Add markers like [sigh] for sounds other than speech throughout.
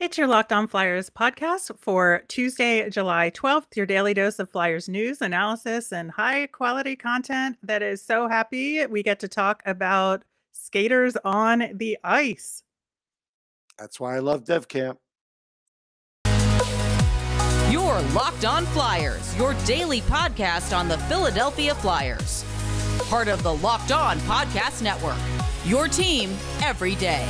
It's your Locked On Flyers podcast for Tuesday, July 12th, your daily dose of Flyers news, analysis, and high quality content that is so happy we get to talk about skaters on the ice. That's why I love Dev Camp. Your Locked On Flyers, your daily podcast on the Philadelphia Flyers. Part of the Locked On Podcast Network. Your team every day.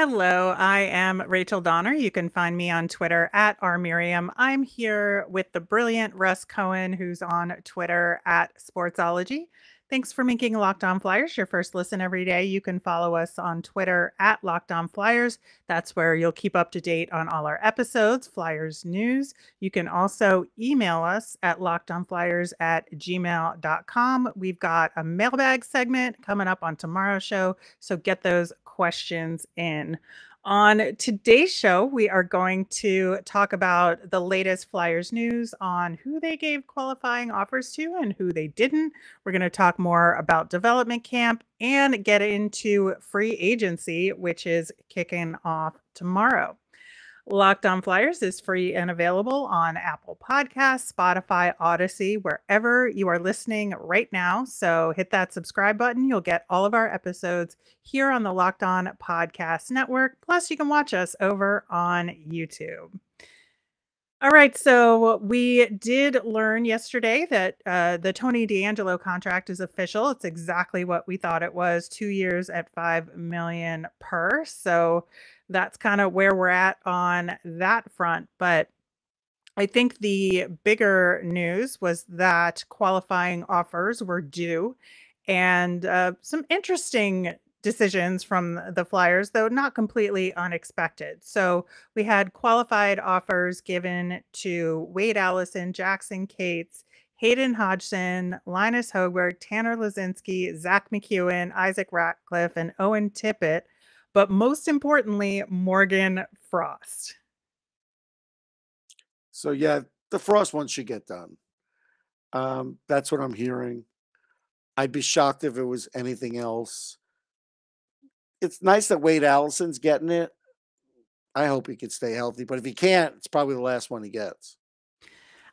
Hello, I am Rachel Donner. You can find me on Twitter at rmiriam. I'm here with the brilliant Russ Cohen, who's on Twitter at Sportsology. Thanks for making Locked On Flyers your first listen every day. You can follow us on Twitter at Locked On Flyers. That's where you'll keep up to date on all our episodes, Flyers news. You can also email us at lockedonflyers at gmail.com. We've got a mailbag segment coming up on tomorrow's show, so get those questions in. On today's show, we are going to talk about the latest Flyers news on who they gave qualifying offers to and who they didn't. We're going to talk more about development camp and get into free agency, which is kicking off tomorrow. Locked On Flyers is free and available on Apple Podcasts, Spotify, Audacy, wherever you are listening right now. So hit that subscribe button. You'll get all of our episodes here on the Locked On Podcast Network. Plus, you can watch us over on YouTube. All right, so we did learn yesterday that uh, the Tony DeAngelo contract is official. It's exactly what we thought it was: two years at five million per. So that's kind of where we're at on that front. But I think the bigger news was that qualifying offers were due and uh, some interesting decisions from the Flyers, though not completely unexpected. So we had qualified offers given to Wade Allison, Jackson Cates, Hayden Hodgson, Linus Hogberg, Tanner Laczynski, Zack MacEwen, Isaac Ratcliffe, and Owen Tippett but most importantly, Morgan Frost. So yeah, the Frost one should get done. Um, that's what I'm hearing. I'd be shocked if it was anything else. It's nice that Wade Allison's getting it. I hope he can stay healthy, but if he can't, it's probably the last one he gets.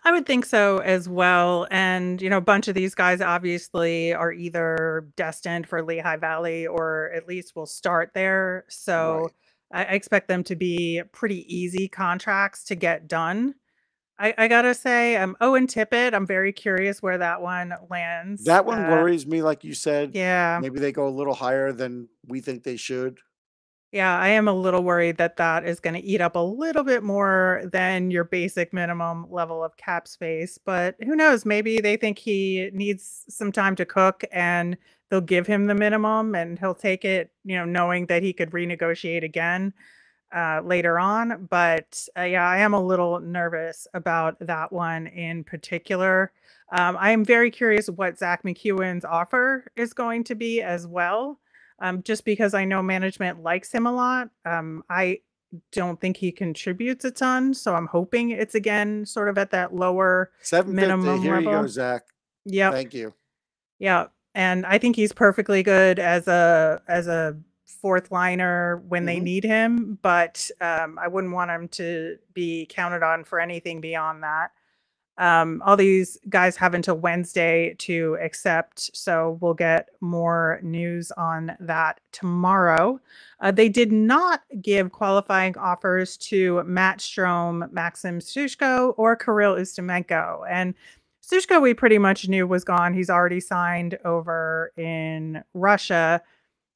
I would think so as well. And, you know, a bunch of these guys obviously are either destined for Lehigh Valley or at least will start there. So right. I, I, expect them to be pretty easy contracts to get done. I, I gotta say, um, Owen Tippett, I'm very curious where that one lands. That one uh, worries me, like you said. Yeah. Maybe they go a little higher than we think they should. Yeah, I am a little worried that that is going to eat up a little bit more than your basic minimum level of cap space. But who knows? Maybe they think he needs some time to cook and they'll give him the minimum and he'll take it, you know, knowing that he could renegotiate again uh, later on. But uh, yeah, I am a little nervous about that one in particular. Um, I am very curious what Zack MacEwen's offer is going to be as well um, just because I know management likes him a lot. Um, I don't think he contributes a ton, so I'm hoping it's again sort of at that lower minimum Here level. you go, Zach. Yeah. Thank you. Yeah, and I think he's perfectly good as a as a fourth liner when mm-hmm. they need him, but um, I wouldn't want him to be counted on for anything beyond that. Um, all these guys have until Wednesday to accept, so we'll get more news on that tomorrow. Uh, they did not give qualifying offers to Matt Strome, Maksim Sushko, or Kirill Ustimenko. And Sushko, we pretty much knew was gone. He's already signed over in Russia.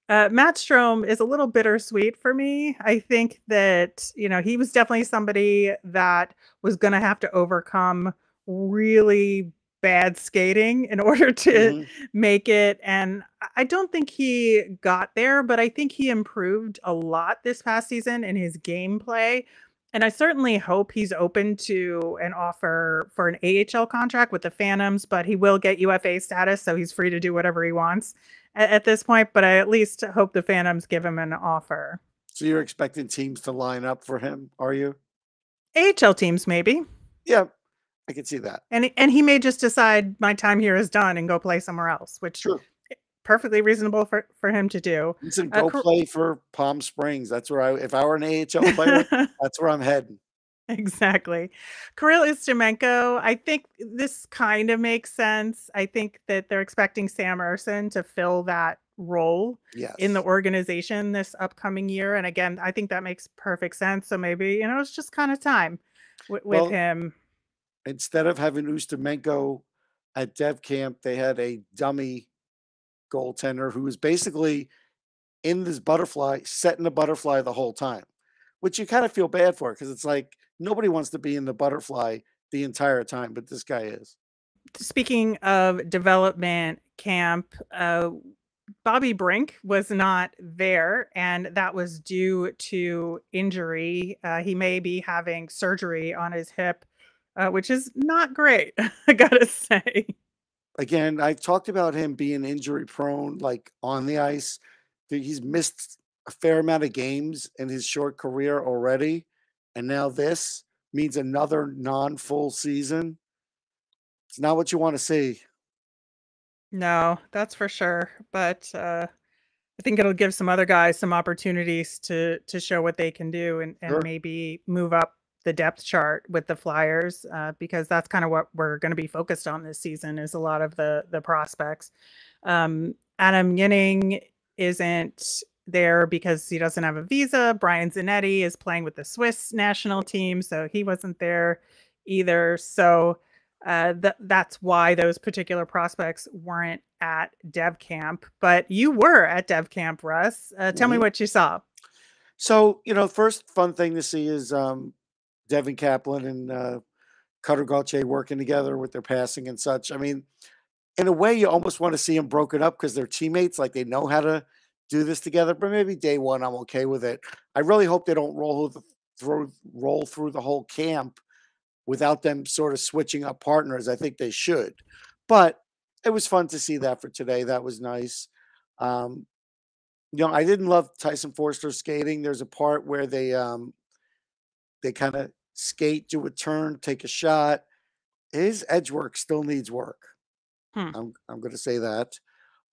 Uh, Matt Strome is a little bittersweet for me. I think that, you know, he was definitely somebody that was going to have to overcome really bad skating in [laughs] order to mm-hmm. make it. And I don't think he got there, but I think he improved a lot this past season in his gameplay. And I certainly hope he's open to an offer for an AHL contract with the Phantoms, but he will get UFA status, so he's free to do whatever he wants at, at this point. But I at least hope the Phantoms give him an offer. So you're expecting teams to line up for him, are you? AHL teams, maybe. Yeah, I can see that. And and he may just decide my time here is done and go play somewhere else, which Sure. perfectly reasonable for, for him to do. Listen, Uh, go Cor- play for Palm Springs. That's where I. If I were an AHL player, that's where I'm heading. Exactly. Kirill Ustimenko, I think this kind of makes sense. I think that they're expecting Sam Ersson to fill that role Yes. in the organization this upcoming year. And again, I think that makes perfect sense. So maybe, you know, it's just kind of time with, with Well, him. Instead of having Ustimenko at dev camp, they had a dummy goaltender who was basically in this butterfly, setting the butterfly the whole time, which you kind of feel bad for because it's like nobody wants to be in the butterfly the entire time, but this guy is. Speaking of development camp, uh, Bobby Brink was not there, and that was due to injury. Uh, he may be having surgery on his hip, uh, which is not great, [laughs] I gotta say. Again, I've talked about him being injury prone, like on the ice. He's missed a fair amount of games in his short career already. And now this means another non full season. It's not what you want to see. No, that's for sure. But uh, I think it'll give some other guys some opportunities to to show what they can do and, and Sure. maybe move up the depth chart with the Flyers uh, because that's kind of what we're going to be focused on this season is a lot of the the prospects. Um, Adam Ginning isn't there because he doesn't have a visa. Brian Zanetti is playing with the Swiss national team, so he wasn't there either. So uh, th- that's why those particular prospects weren't at Dev Camp. But you were at Dev Camp, Russ. Uh, tell me Mhm. what you saw. So, you know, first fun thing to see is um, Devin Kaplan and uh, Cutter Gauthier working together with their passing and such. I mean, in a way, you almost want to see them broken up because they're teammates, like they know how to do this together. But maybe day one, I'm okay with it. I really hope they don't roll through roll through the whole camp without them sort of switching up partners. I think they should. But it was fun to see that for today. That was nice. Um, you know, I didn't love Tyson Foerster skating. There's a part where they um they kind of skate, do a turn, take a shot. His edge work still needs work. Hmm. I'm I'm going to say that.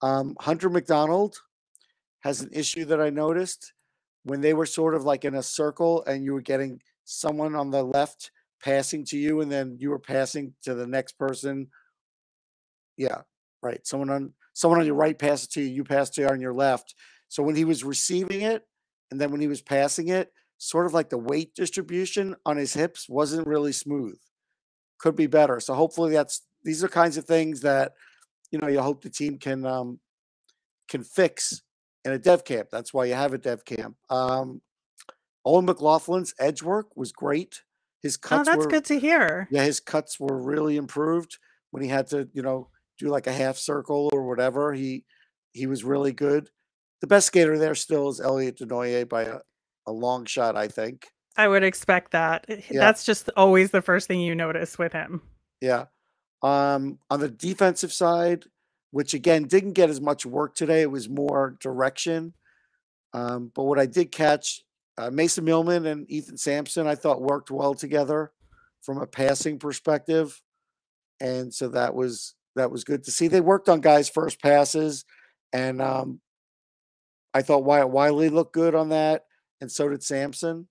Um, Hunter McDonald has an issue that I noticed when they were sort of like in a circle and you were getting someone on the left passing to you and then you were passing to the next person. Yeah, right. Someone on someone on your right passes to you, you pass to on your left. So when he was receiving it and then when he was passing it, sort of like the weight distribution on his hips wasn't really smooth. Could be better. So hopefully that's these are kinds of things that you know you hope the team can um can fix in a dev camp. That's why you have a dev camp. Um Owen McLaughlin's edge work was great. His cuts. Oh, cuts that's were good to hear. yeah, his cuts were really improved when he had to, you know, do like a half circle or whatever. He he was really good. The best skater there still is Elliot Desnoyers by a, a long shot, I think. I would expect that. Eh, Yeah. That's just always the first thing you notice with him. Yeah. Um, on the defensive side, which again didn't get as much work today, it was more direction. Um, but what I did catch, uh, Mason Millman and Ethan Samson, I thought worked well together from a passing perspective, and so that was that was good to see. They worked on guys' first passes, and um, I thought Wyatt Wylie looked good on that, and so did Samson.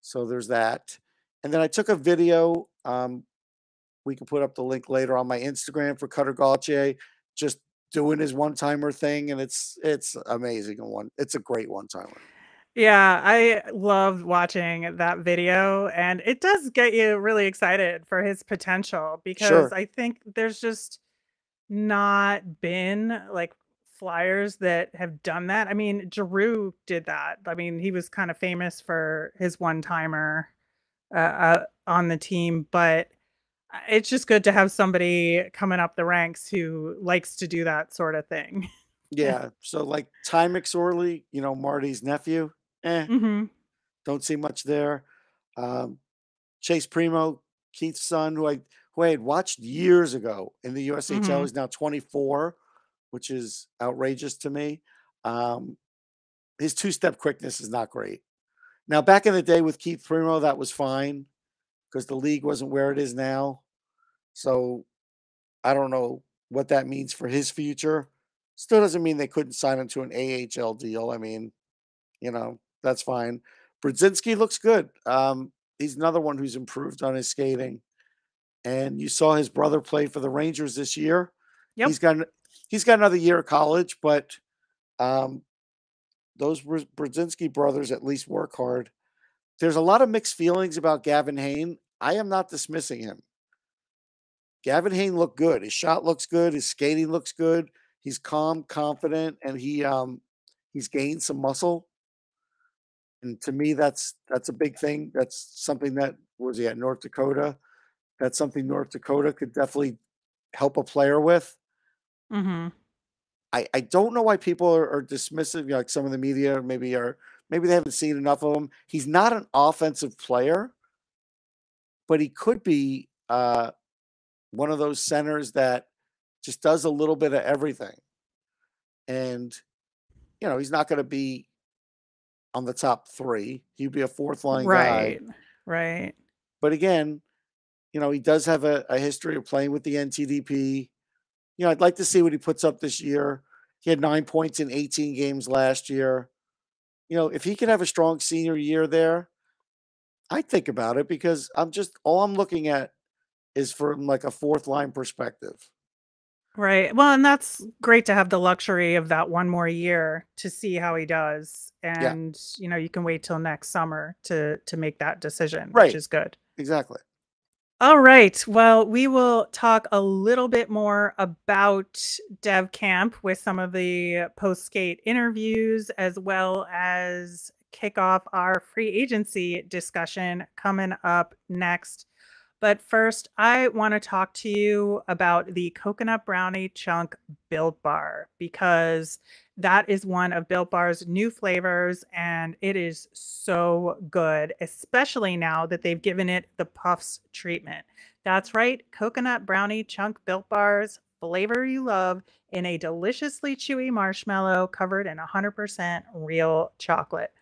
So there's that. And then I took a video. Um, we can put up the link later on my Instagram for Cutter Gauthier, just doing his one timer thing, and it's it's amazing. and One, it's a great one timer. Yeah, I loved watching that video, and it does get you really excited for his potential because Sure. I think there's just not been like flyers that have done that. I mean, Giroux did that. I mean, he was kind of famous for his one timer uh, uh, on the team, but uh, it's just good to have somebody coming up the ranks who likes to do that sort of thing. [laughs] Yeah. So like Ty McSorley, you know Marty's nephew. Eh, hmm don't see much there. Um, Chase Primeau, Keith's son, who I who I had watched years ago in the USHL, Mhm. is now 24, which is outrageous to me. Um, his two step quickness is not great. Now, back in the day with Keith Primeau, that was fine because the league wasn't where it is now. So I don't know what that means for his future. Still doesn't mean they couldn't sign him to an AHL deal. I mean, you know, that's fine. Brodzinski looks good. Um, he's another one who's improved on his skating. And you saw his brother play for the Rangers this year. Yep. He's got he's got another year of college, but um, those Brodzinski brothers at least work hard. There's a lot of mixed feelings about Gavin Hain. I am not dismissing him. Gavin Hain looked good. His shot looks good. His skating looks good. He's calm, confident, and he um he's gained some muscle. And to me, that's that's a big thing. That's something that was he at North Dakota. That's something North Dakota could definitely help a player with. Mm-hmm. I, I don't know why people are, are dismissive. You know, like some of the media maybe are maybe they haven't seen enough of him. He's not an offensive player, but he could be uh, one of those centers that just does a little bit of everything. And you know, he's not going to be on the top three. He'd be a fourth line right. guy. Right. But again, you know, he does have a, a history of playing with the NTDP you know, I'd like to see what he puts up this year. He had nine points in 18 games last year. You know, if he can have a strong senior year there, I think about it because I'm just all I'm looking at is from like a fourth line perspective. Right. Well, and that's great to have the luxury of that one more year to see how he does. And yeah. you know, you can wait till next summer to to make that decision, right. which is good. Exactly. All right. Well, we will talk a little bit more about Dev Camp with some of the post skate interviews, as well as kick off our free agency discussion coming up next. But first, I want to talk to you about the coconut brownie chunk built bar because that is one of Built Bar's new flavors, and it is so good, especially now that they've given it the puffs treatment. That's right, coconut brownie chunk Built Bars, flavor you love, in a deliciously chewy marshmallow covered in 100% real chocolate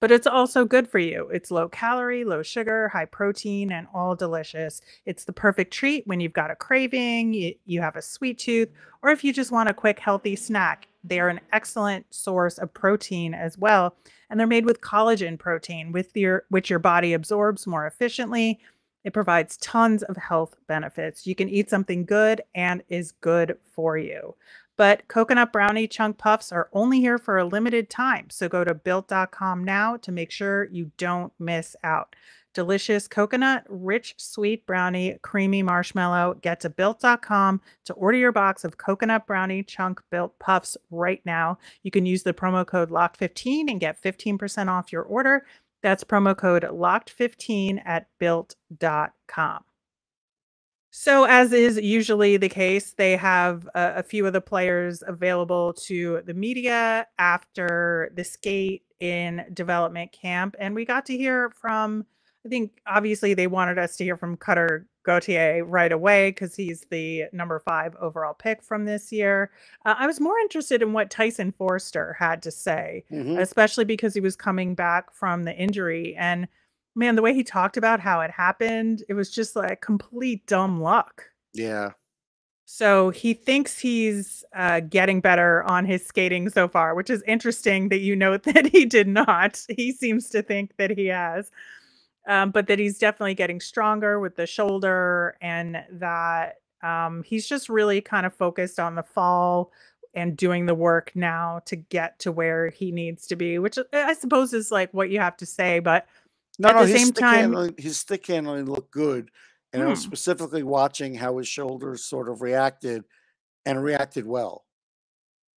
but it's also good for you. It's low calorie, low sugar, high protein, and all delicious. It's the perfect treat when you've got a craving, you, you have a sweet tooth, or if you just want a quick, healthy snack. They are an excellent source of protein as well. And they're made with collagen protein, with your, which your body absorbs more efficiently. It provides tons of health benefits. You can eat something good and is good for you. But coconut brownie chunk puffs are only here for a limited time. So go to built.com now to make sure you don't miss out. Delicious coconut, rich, sweet brownie, creamy marshmallow. Get to built.com to order your box of coconut brownie chunk built puffs right now. You can use the promo code LOCKED15 and get 15% off your order. That's promo code LOCKED15 at built.com. So, as is usually the case, they have a, a, few of the players available to the media after the skate in development camp. And we got to hear from, I think, obviously, they wanted us to hear from Cutter Gauthier right away because he's the number five overall pick from this year. Uh, I was more interested in what Tyson Foerster had to say, mm-hmm. especially because he was coming back from the injury. And man, the way he talked about how it happened, it was just like complete dumb luck. Yeah. So he thinks he's uh, getting better on his skating so far, which is interesting that you note [laughs] that he did not. He seems to think that he has, um, but that he's definitely getting stronger with the shoulder and that um, he's just really kind of focused on the fall and doing the work now to get to where he needs to be, which I suppose is like what you have to say, but no, At no, the his same stick time, handling, his stick handling looked good, and I was hmm. specifically watching how his shoulders sort of reacted, and reacted well.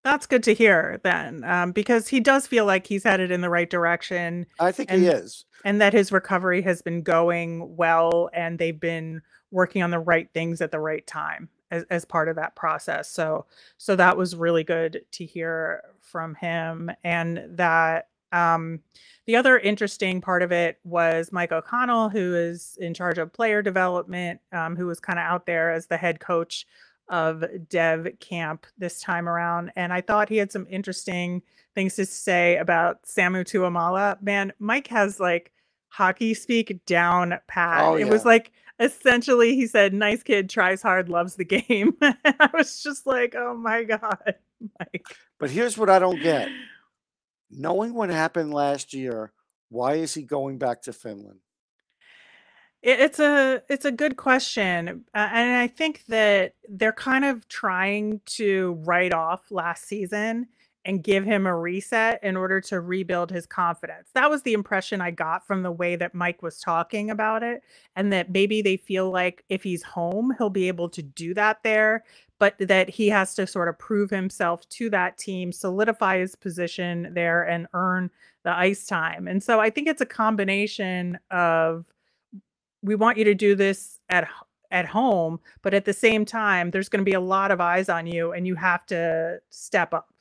That's good to hear then, um, because he does feel like he's headed in the right direction. I think and, he is, and that his recovery has been going well, and they've been working on the right things at the right time as, as part of that process. So, so that was really good to hear from him, and that um, the other interesting part of it was Mike O'Connell, who is in charge of player development, um, who was kind of out there as the head coach of Dev Camp this time around. And I thought he had some interesting things to say about Samu Tuomaala. Man, Mike has like hockey speak down pat. Oh, it was like essentially he said, "Nice kid, tries hard, loves the game." [laughs] I was just like, "Oh my god!" [laughs] Mike. But here's what I don't get. Knowing what happened last year, why is he going back to Finland? It's a it's a good question, uh, and I think that they're kind of trying to write off last season and give him a reset in order to rebuild his confidence. That was the impression I got from the way that Mike was talking about it, and that maybe they feel like if he's home, he'll be able to do that there, but that he has to sort of prove himself to that team, solidify his position there, and earn the ice time. And so I think it's a combination of we want you to do this at at home, but at the same time, there's going to be a lot of eyes on you, and you have to step up.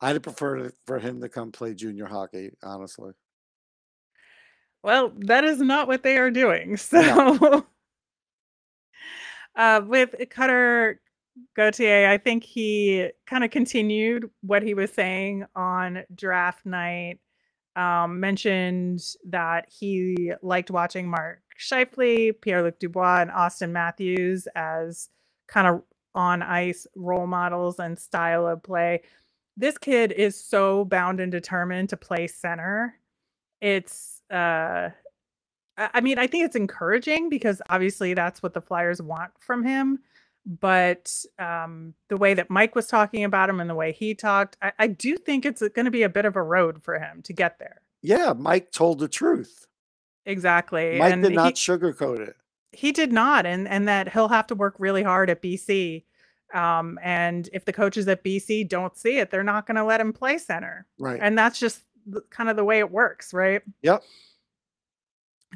I'd prefer for him to come play junior hockey, honestly. Well, that is not what they are doing. [laughs] No. So, uh, with Cutter Gauthier, I think he kind of continued what he was saying on draft night. Um, mentioned that he liked watching Mark Scheifele, Pierre Luc Dubois, and Auston Matthews as kind of on ice role models and style of play. This kid is so bound and determined to play center. It's uh I mean, I think it's encouraging because obviously that's what the Flyers want from him. But um, the way that Mike was talking about him and the way he talked, I, I do think it's going to be a bit of a road for him to get there. Yeah, Mike told the truth. Exactly. Mike and did he, not sugarcoat it. he did not, and and that he'll have to work really hard at BC. Um, and if the coaches at BC don't see it, they're not going to let him play center. Right. And that's just kind of the way it works, right? Yep.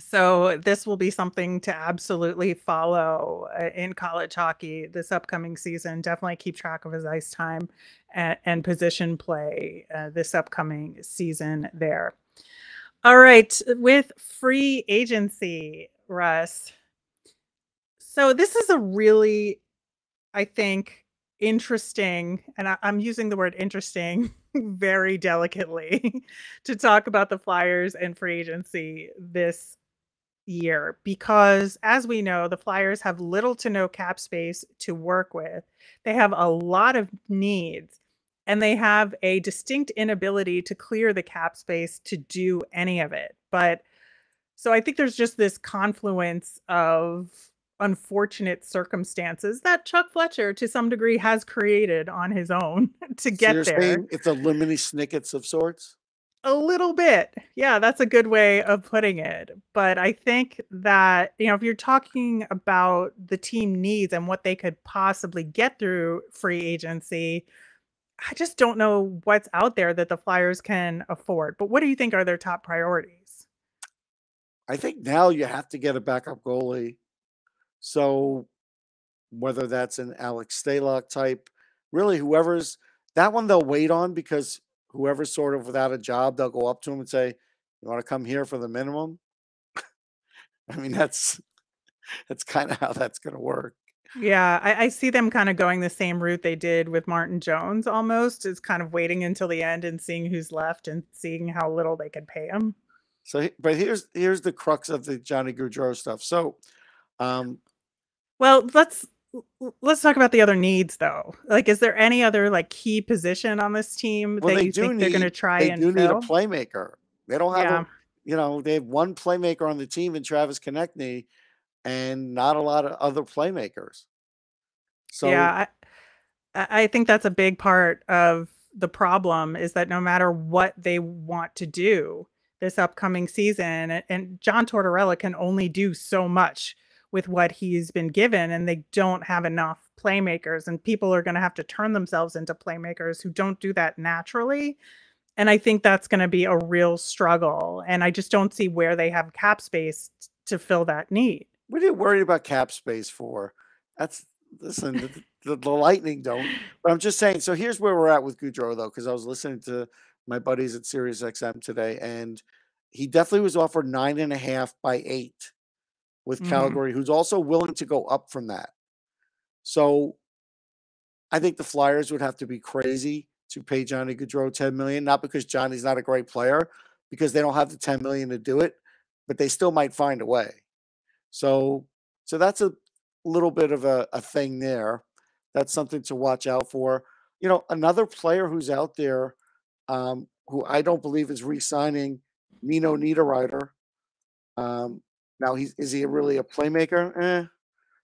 So this will be something to absolutely follow uh, in college hockey this upcoming season. Definitely keep track of his ice time and, and position play uh, this upcoming season there. All right, with free agency, Russ. So this is a really, I think, interesting, and I, I'm using the word interesting [laughs] very delicately to talk about the Flyers and free agency this year because as we know the flyers have little to no cap space to work with. They have a lot of needs and they have a distinct inability to clear the cap space to do any of it. But so i think there's just this confluence of unfortunate circumstances that chuck fletcher to some degree has created on his own [laughs] to So get you're there. it's a lemony snickets of sorts. A little bit. Yeah, that's a good way of putting it. But I think that, you know, if you're talking about the team needs and what they could possibly get through free agency, I just don't know what's out there that the Flyers can afford. But what do you think are their top priorities? I think now you have to get a backup goalie. So whether that's an Alex Stalock type, really whoever's that one they'll wait on because whoever's sort of without a job, they'll go up to him and say, "You want to come here for the minimum?" [laughs] I mean, that's that's kind of how that's going to work. Yeah, I, I see them kind of going the same route they did with Martin Jones almost, is kind of waiting until the end and seeing who's left and seeing how little they could pay him. So, but here's here's the crux of the Johnny Gaudreau stuff. So, um, Well, let's let's talk about the other needs though. Like, is there any other like key position on this team well, that they you do think they're going to need try they and do need a playmaker. They don't have Yeah, a you know they have one playmaker on the team in Travis Konecny, and not a lot of other playmakers. So yeah. I, I I think that's a big part of the problem is that no matter what they want to do this upcoming season, and, and John Tortorella can only do so much with what he's been given, and they don't have enough playmakers, and people are going to have to turn themselves into playmakers who don't do that naturally. And I think that's going to be a real struggle. And I just don't see where they have cap space to fill that need. what are you worried about cap space for? That's listen, the, the, the Lightning don't. But I'm just saying. So here's where we're at with Gaudreau, though, because I was listening to my buddies at Sirius XM today, and he definitely was offered nine and a half by eight with Mhm. Calgary, who's also willing to go up from that. So I think the Flyers would have to be crazy to pay Johnny Gaudreau 10 million, not because Johnny's not a great player, because they don't have the 10 million to do it. but they still might find a way. So, so that's a little bit of a, a thing there. That's something to watch out for. You know, another player who's out there um, who I don't believe is re-signing, Nino Niederreiter. Um, now, he's is he really a playmaker? Eh,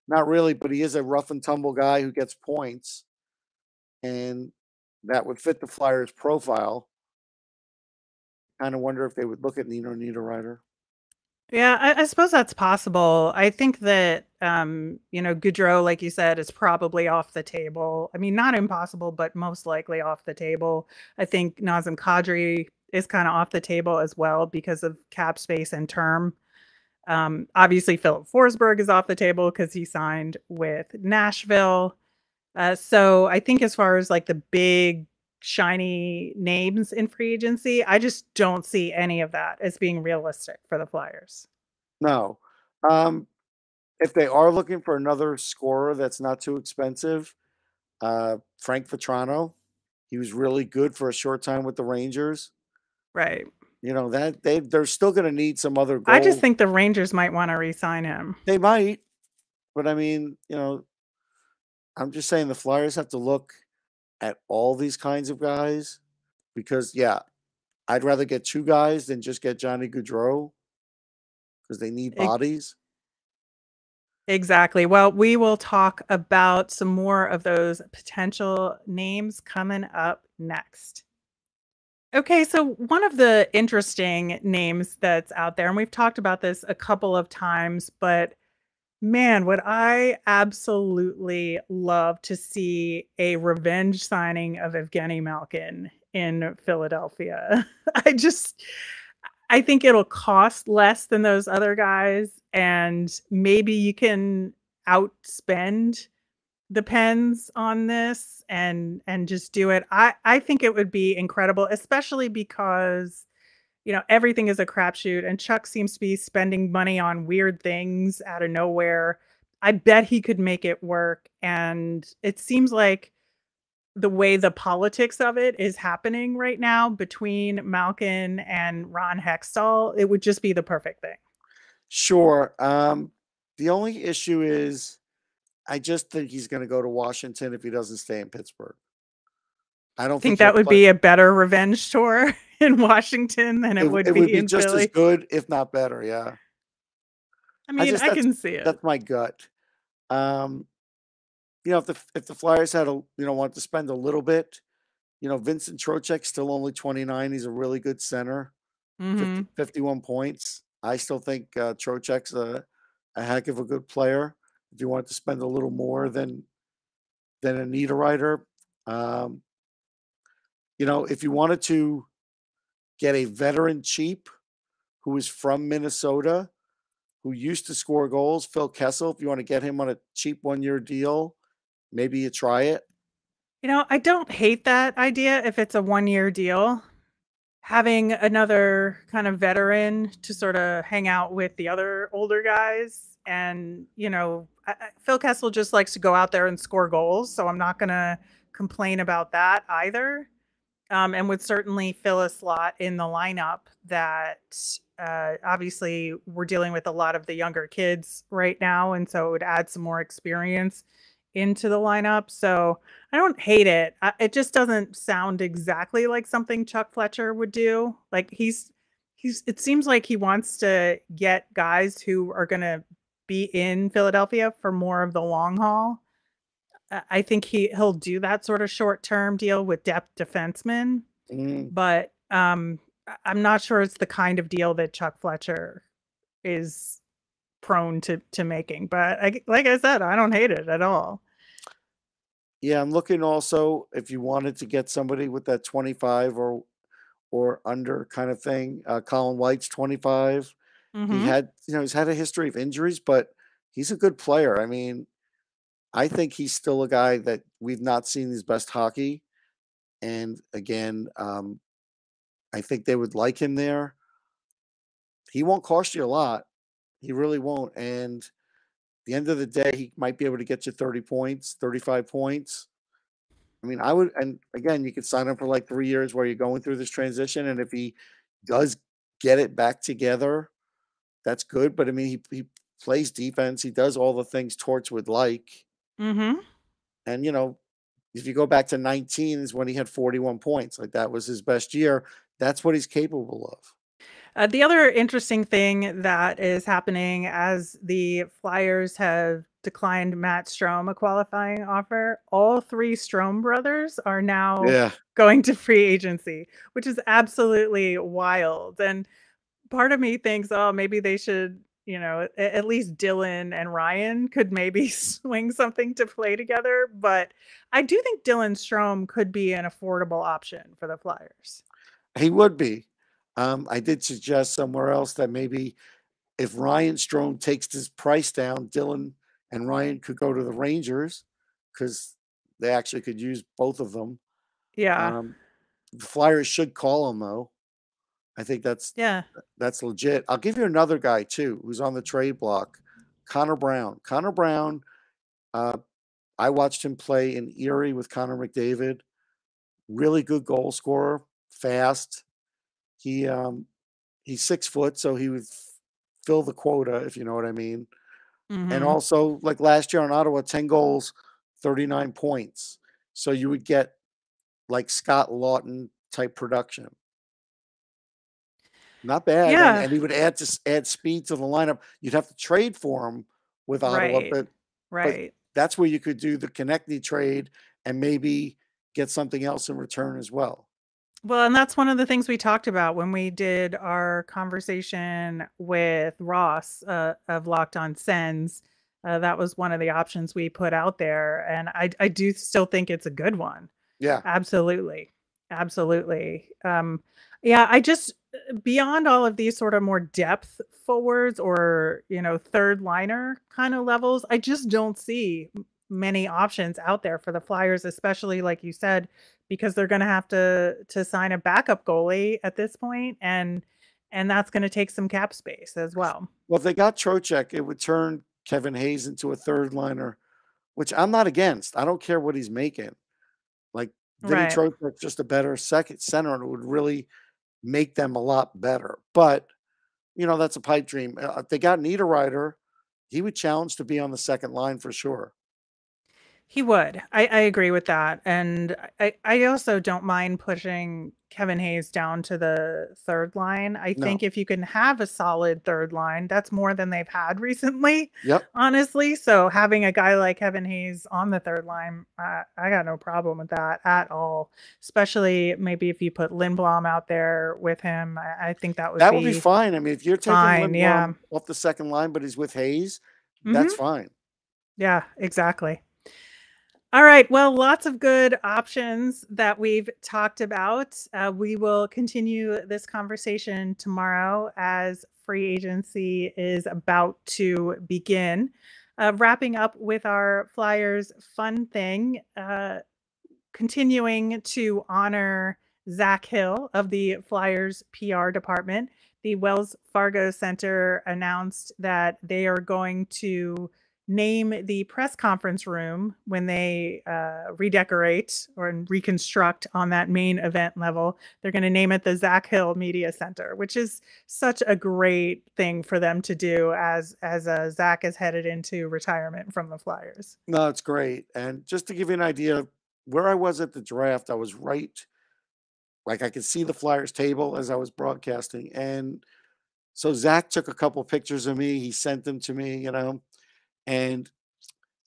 not really, but he is a rough and tumble guy who gets points, and that would fit the Flyers' profile. Kind of wonder if they would look at Nino Niederreiter. Yeah, I, I suppose that's possible. I think that um, you know, Gaudreau, like you said, is probably off the table. I mean, not impossible, but most likely off the table. I think Nazem Kadri is kind of off the table as well because of cap space and term. Um, obviously, Filip Forsberg is off the table because he signed with Nashville. Uh, so I think as far as like the big shiny names in free agency, I just don't see any of that as being realistic for the Flyers. No. Um, if they are looking for another scorer that's not too expensive, uh, Frank Vatrano, he was really good for a short time with the Rangers. Right. You know that they they're still going to need some other. Goal. I just think the Rangers might want to re-sign him. They might, but I mean, you know, I'm just saying the Flyers have to look at all these kinds of guys because yeah, I'd rather get two guys than just get Johnny Gaudreau because they need bodies. Exactly. Well, we will talk about some more of those potential names coming up next. Okay, so one of the interesting names that's out there, and we've talked about this a couple of times, but man, would I absolutely love to see a revenge signing of Evgeny Malkin in Philadelphia. [laughs] I just, I think it'll cost less than those other guys, and maybe you can outspend the Pens on this and and just do it. I I think it would be incredible, especially because you know everything is a crapshoot, and Chuck seems to be spending money on weird things out of nowhere. I bet he could make it work, and it seems like the way the politics of it is happening right now between Malkin and Ron Hextall, it would just be the perfect thing. Sure. Um, the only issue is I just think he's going to go to Washington if he doesn't stay in Pittsburgh. I don't think, think that would play. be a better revenge tour [laughs] in Washington than it, it would it be would be in just Philly. as good, if not better. Yeah. I mean, I, just, I can see it. That's my gut. Um, you know, if the if the Flyers had a you know want to spend a little bit, you know, Vincent Trocheck still only 29. He's a really good center. Mm-hmm. 50, 51 points. I still think uh, Trocheck's a, a heck of a good player if you want to spend a little more than than a Niederreiter. Um, you know, if you wanted to get a veteran cheap who is from Minnesota, who used to score goals, Phil Kessel, if you want to get him on a cheap one year deal, maybe you try it. You know, I don't hate that idea if it's a one year deal. Having another kind of veteran to sort of hang out with the other older guys and you know Phil Kessel just likes to go out there and score goals, so I'm not going to complain about that either. Um, and would certainly fill a slot in the lineup that uh, obviously we're dealing with a lot of the younger kids right now, and so it would add some more experience into the lineup. So I don't hate it. I, it just doesn't sound exactly like something Chuck Fletcher would do. Like he's he's it seems like he wants to get guys who are going to be in Philadelphia for more of the long haul. I think he he'll do that sort of short term deal with depth defensemen, mm. but um, I'm not sure it's the kind of deal that Chuck Fletcher is prone to to making. But I, like I said, I don't hate it at all. Yeah, I'm looking also if you wanted to get somebody with that 25 or or under kind of thing. Uh, Colin White's 25. Mm-hmm. He had, you know, he's had a history of injuries, but he's a good player. I mean, I think he's still a guy that we've not seen his best hockey. And again, um, I think they would like him there. He won't cost you a lot. He really won't. And the end of the day, he might be able to get you 30 points, 35 points. I mean, I would, and again, you could sign him for like three years where you're going through this transition. And if he does get it back together, that's good. But I mean, he he plays defense. He does all the things Torts would like. Mm-hmm. And you know, if you go back to 19 is when he had 41 points. Like that was his best year. That's what he's capable of. Uh, the other interesting thing that is happening as the Flyers have declined Matt Strome a qualifying offer, all three Strome brothers are now Yeah. going to free agency, which is absolutely wild. And part of me thinks, oh, maybe they should, you know, at least Dylan and Ryan could maybe [laughs] swing something to play together. But I do think Dylan Strome could be an affordable option for the Flyers. He would be. Um, I did suggest somewhere else that maybe if Ryan Strome takes his price down, Dylan and Ryan could go to the Rangers because they actually could use both of them. Yeah. Um, the Flyers should call him though. I think that's yeah. that's legit. I'll give you another guy too who's on the trade block, Connor Brown. Connor Brown, uh, I watched him play in Erie with Connor McDavid. Really good goal scorer, fast. He um, he's six foot, so he would fill the quota if you know what I mean. And Mhm. also, like last year on Ottawa, ten goals, thirty nine points. So you would get like Scott Laughton type production. Not bad. and- Yeah. And, he would add to add speed to the lineup. You'd have to trade for him with Ottawa, Right. but right. that's where you could do the Konecny trade and maybe get something else in return as well. Well, and that's one of the things we talked about when we did our conversation with Ross uh, of Locked On Sens. Uh, that was one of the options we put out there, and I I do still think it's a good one. Yeah. Absolutely, absolutely. Um, yeah, I just beyond all of these sort of more depth forwards or you know third liner kind of levels, I just don't see many options out there for the Flyers, especially like you said, because they're going to have to to sign a backup goalie at this point, and and that's going to take some cap space as well. Well, if they got Trocheck, it would turn Kevin Hayes into a third liner, which I'm not against. I don't care what he's making. Like Vinny Right. Trocheck's just a better second center, and it would really make them a lot better. But you know, that's a pipe dream. Uh, If they got Niederreiter, he would challenge to be on the second line for sure. He would. I, I agree with that. And I, I also don't mind pushing Kevin Hayes down to the third line. I No. think if you can have a solid third line, that's more than they've had [laughs] recently, Yep. honestly. So having a guy like Kevin Hayes on the third line, I, I got no problem with that at all. Especially maybe if you put Lindblom out there with him. I, I think that would That be, would be fine. I mean, if you're taking fine, Lindblom yeah. off the second line, but he's with Hayes, Mhm. that's fine. Yeah, exactly. All right. Well, lots of good options that we've talked about. Uh, we will continue this conversation tomorrow as free agency is about to begin. Uh, wrapping up with our Flyers fun thing, uh, continuing to honor Zach Hill of the Flyers PR department. The Wells Fargo Center announced that they are going to name the press conference room when they uh, redecorate or reconstruct on that main event level. They're going to name it the Zach Hill Media Center, which is such a great thing for them to do as as uh, Zach is headed into retirement from the Flyers. No, it's great. And just to give you an idea, where I was at the draft, I was right, like I could see the Flyers table as I was broadcasting. And so Zach took a couple pictures of me. He sent them to me, you know, and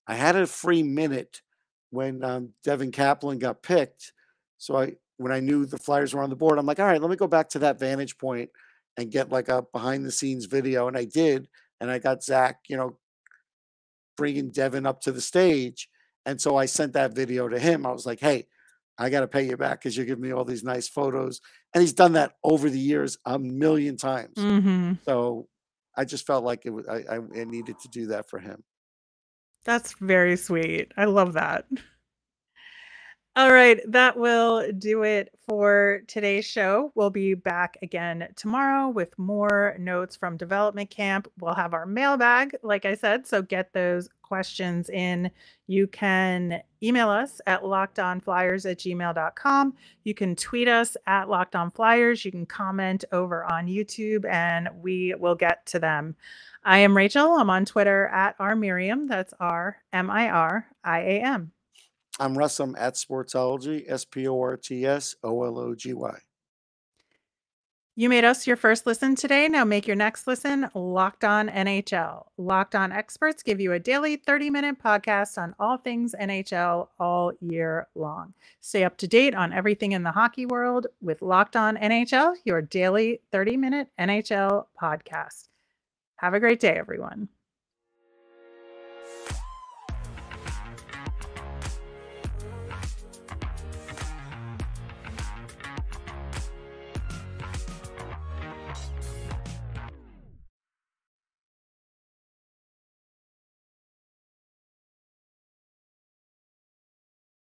I had a free minute when um, Devin Kaplan got picked. So I, when I knew the Flyers were on the board, I'm like, all right, let me go back to that vantage point and get like a behind the scenes video. And I did. And I got Zach, you know, bringing Devin up to the stage. And so I sent that video to him. I was like, hey, I got to pay you back because you're giving me all these nice photos. And he's done that over the years a million times. Mm-hmm. So I just felt like it was, I, I, needed to do that for him. That's very sweet. I love that. All right, that will do it for today's show. We'll be back again tomorrow with more notes from development camp. We'll have our mailbag, like I said, so get those questions in, you can email us at lockedonflyers at gmail.com. You can tweet us at lockedonflyers. You can comment over on YouTube and we will get to them. I am Rachel. I'm on Twitter at R Miriam. That's R M I R I A M. I'm Russ. I'm at Sportsology, S P O R T S O L O G Y. You made us your first listen today. Now make your next listen Locked On NHL. Locked On experts give you a daily 30 minute podcast on all things NHL all year long. Stay up to date on everything in the hockey world with Locked On NHL, your daily 30 minute NHL podcast. Have a great day, everyone.